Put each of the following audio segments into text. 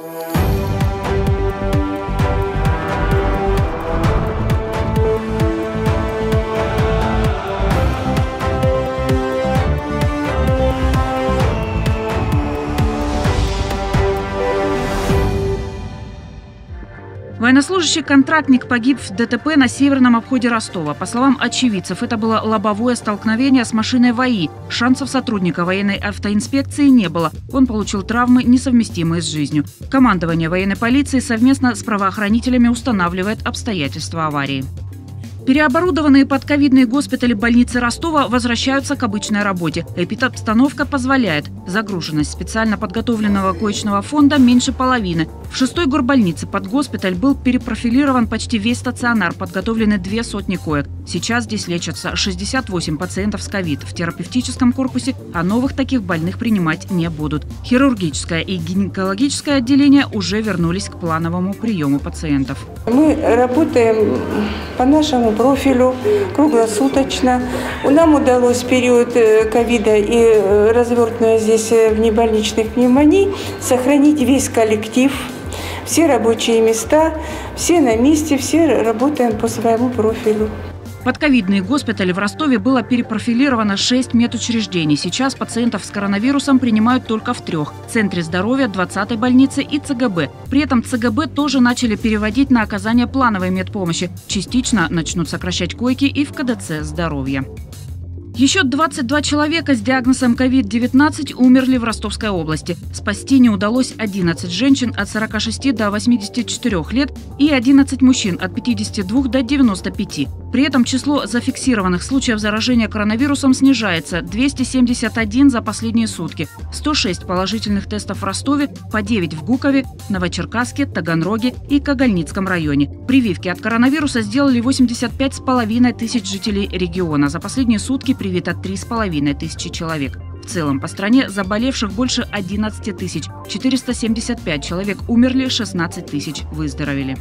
Oh. Военнослужащий-контрактник погиб в ДТП на северном обходе Ростова. По словам очевидцев, это было лобовое столкновение с машиной ВАИ. Шансов сотрудника военной автоинспекции не было. Он получил травмы, несовместимые с жизнью. Командование военной полиции совместно с правоохранителями устанавливает обстоятельства аварии. Переоборудованные под ковидные госпитали больницы Ростова возвращаются к обычной работе. Эпидобстановка позволяет. Загруженность специально подготовленного коечного фонда меньше половины. В шестой горбольнице под госпиталь был перепрофилирован почти весь стационар, подготовлены две сотни коек. Сейчас здесь лечатся 68 пациентов с ковид. В терапевтическом корпусе, а новых таких больных принимать не будут. Хирургическое и гинекологическое отделение уже вернулись к плановому приему пациентов. Мы работаем по нашему профилю круглосуточно. Нам удалось в период ковида и развертывая здесь э, внебольничных пневмоний сохранить весь коллектив, все рабочие места, все на месте, все работаем по своему профилю. Под ковидные госпитали в Ростове было перепрофилировано 6 медучреждений. Сейчас пациентов с коронавирусом принимают только в трех – Центре здоровья, 20-й больнице и ЦГБ. При этом ЦГБ тоже начали переводить на оказание плановой медпомощи. Частично начнут сокращать койки и в КДЦ здоровья. Еще 22 человека с диагнозом COVID-19 умерли в Ростовской области. Спасти не удалось 11 женщин от 46 до 84 лет и 11 мужчин от 52 до 95. При этом число зафиксированных случаев заражения коронавирусом снижается – 271 за последние сутки, 106 положительных тестов в Ростове, по 9 в Гукове, Новочеркасске, Таганроге и Кагальницком районе. Прививки от коронавируса сделали 85,5 тысяч жителей региона. За последние сутки привито 3,5 тысячи человек. В целом по стране заболевших больше 11 тысяч. 475 человек умерли, 16 тысяч выздоровели.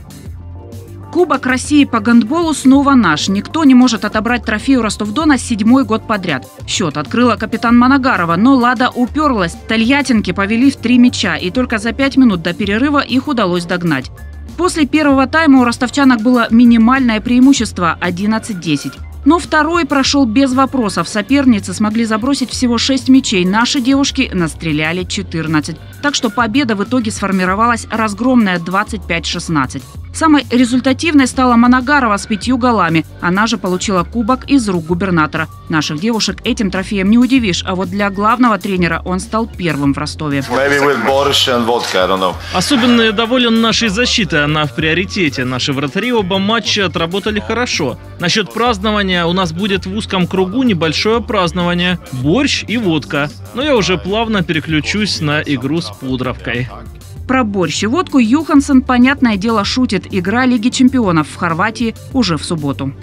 Кубок России по гандболу снова наш. Никто не может отобрать трофей у Ростов-Дона седьмой год подряд. Счет открыла капитан Манагарова, но Лада уперлась. Тольяттинки повели в три мяча, и только за пять минут до перерыва их удалось догнать. После первого тайма у ростовчанок было минимальное преимущество – 11-10. Но второй прошел без вопросов. Соперницы смогли забросить всего 6 мячей. Наши девушки настреляли 14. Так что победа в итоге сформировалась разгромная 25-16. Самой результативной стала Моногарова с пятью голами. Она же получила кубок из рук губернатора. Наших девушек этим трофеем не удивишь, а вот для главного тренера он стал первым в Ростове. Особенно доволен нашей защитой, она в приоритете. Наши вратари оба матча отработали хорошо. Насчет празднования у нас будет в узком кругу небольшое празднование. Борщ и водка. Но я уже плавно переключусь на игру с пудровкой. Про борщ и водку Юхансон, понятное дело, шутит. Игра Лиги чемпионов в Хорватии уже в субботу.